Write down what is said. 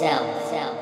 sell, sell.